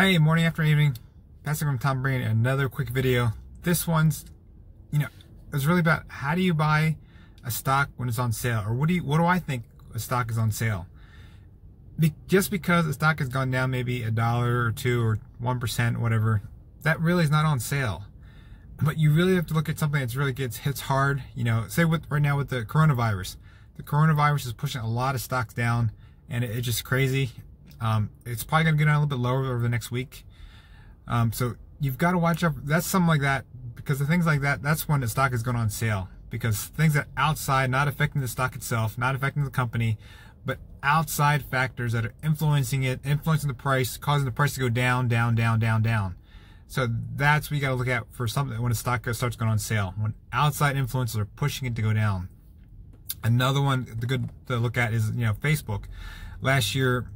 morning, afternoon, evening. Passive Income Tom bringing another quick video. This one's, you know, it's really about how do you buy a stock when it's on sale, or what do you, what do I think a stock is on sale? Be, just because a stock has gone down maybe a dollar or two or one percent, whatever, that really is not on sale. But you really have to look at something that's really gets hits hard. You know, say with right now with the coronavirus, the coronavirus is pushing a lot of stocks down, and it, it's just crazy. Um, it's probably going to get a little bit lower over the next week. Um, so you've got to watch out. That's something like that because the things like that, that's when the stock is going on sale because things that outside, not affecting the stock itself, not affecting the company, but outside factors that are influencing it, influencing the price, causing the price to go down, down, down, down, down. So that's what you got to look at for something when a stock starts going on sale. When outside influences are pushing it to go down. Another one, the good to look at is you know Facebook. Last year,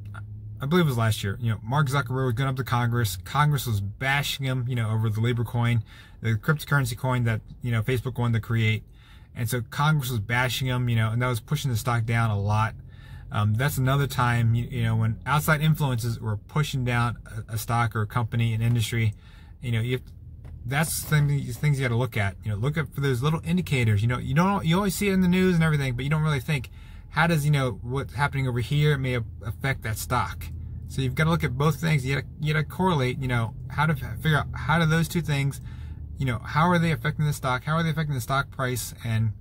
I believe it was last year, you know, Mark Zuckerberg was going up to Congress. Congress was bashing him, you know, over the Libra coin, the cryptocurrency coin that, you know, Facebook wanted to create. And so Congress was bashing him, you know, and that was pushing the stock down a lot. Um, that's another time, you, you, know, when outside influences were pushing down a, a stock or a company, an industry, you know, you have, that's things, things you got to look at. You know, look at for those little indicators. You know, you don't, you always see it in the news and everything, but you don't really think, how does, you know, what's happening over here may affect that stock? So you've got to look at both things. You got to, you got to correlate, you know, how to figure out how do those two things, you know, how are they affecting the stock? How are they affecting the stock price? And,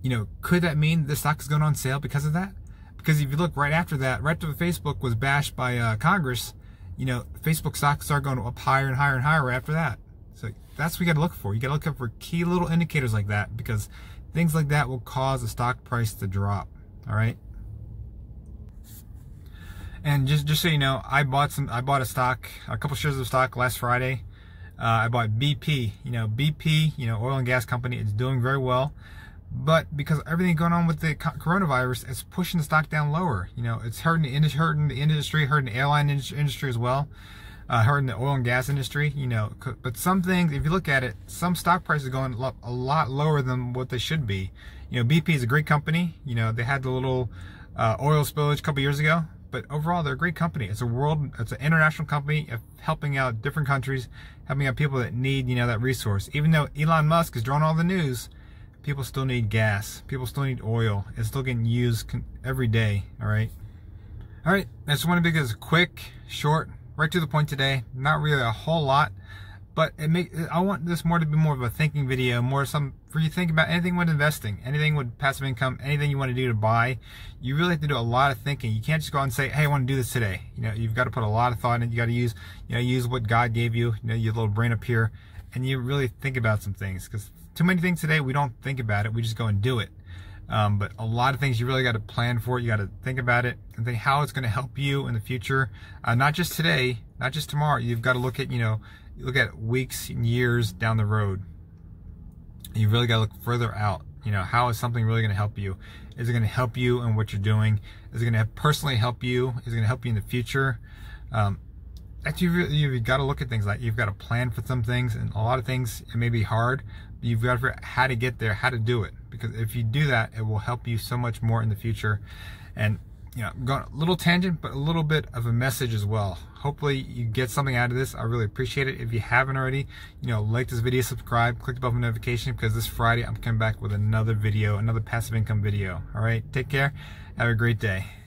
you know, could that mean the stock is going on sale because of that? Because if you look right after that, right after Facebook was bashed by uh, Congress, you know, Facebook stocks start going up higher and higher and higher right after that. So that's what you got to look for. You got to look up for key little indicators like that because things like that will cause the stock price to drop. All right. And just just so you know, I bought some. I bought a stock, a couple shares of stock last Friday. Uh, I bought BP. You know, BP. You know, oil and gas company. It's doing very well, but because everything going on with the coronavirus, it's pushing the stock down lower. You know, it's hurting the industry, hurting the industry, hurting the airline industry as well, uh, hurting the oil and gas industry. You know, but some things, if you look at it, some stock prices are going a lot lower than what they should be. You know, BP is a great company. You know, they had the little uh, oil spillage a couple years ago, but overall they're a great company. It's a world, it's an international company of helping out different countries, helping out people that need, you know, that resource. Even though Elon Musk is drawing all the news, people still need gas. People still need oil. It's still getting used every day. All right. All right. I just want to make this quick, short, right to the point today. Not really a whole lot but it make I want this more to be more of a thinking video, more some for you to think about anything with investing, anything with passive income, anything you want to do to buy. You really have to do a lot of thinking. You can't just go out and say, "Hey, I want to do this today." You know, you've got to put a lot of thought in it. You got to use, you know, use what God gave you. You know, your little brain up here, and you really think about some things because too many things today we don't think about it. We just go and do it. Um, but a lot of things you really got to plan for it. You got to think about it and think how it's going to help you in the future, uh, not just today, not just tomorrow. You've got to look at, you know, look at weeks and years down the road. You really got to look further out. You know, how is something really going to help you? Is it going to help you in what you're doing? Is it going to personally help you? Is it going to help you in the future? Um, you've got to look at things like you've got to plan for some things, and a lot of things it may be hard. But you've got to figure out how to get there, how to do it, because if you do that, it will help you so much more in the future. And you know, going a little tangent, but a little bit of a message as well. Hopefully you get something out of this. I really appreciate it. If you haven't already, you know, like this video, subscribe, click the bell for notification because this Friday I'm coming back with another video, another passive income video. All right, take care. Have a great day.